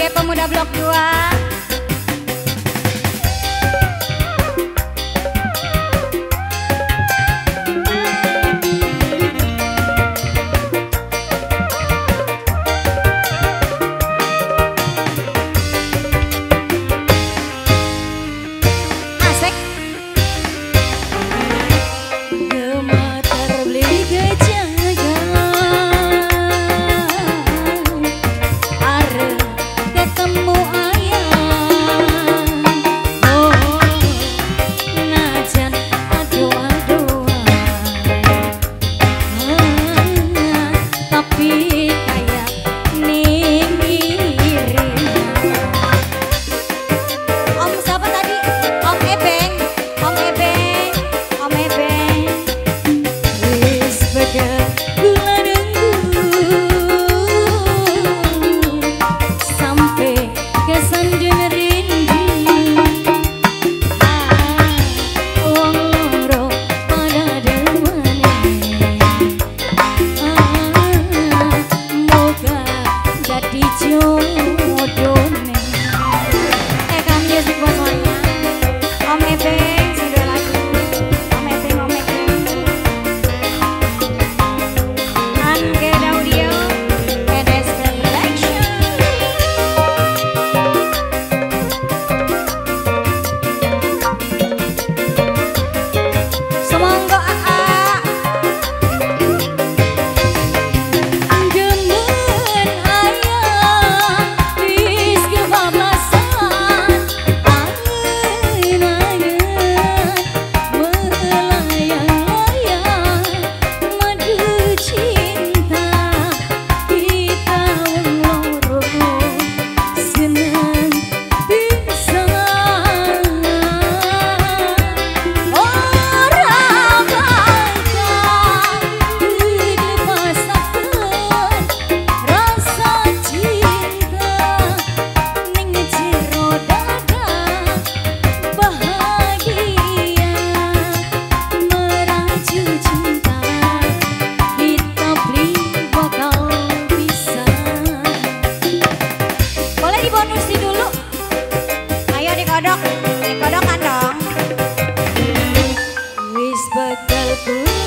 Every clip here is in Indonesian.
sebagai pemuda blok 2 भी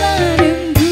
menunggu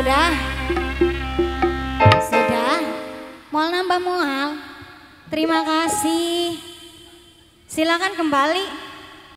Sudah? Sudah? Mau nambah mual? Terima kasih. Silakan kembali.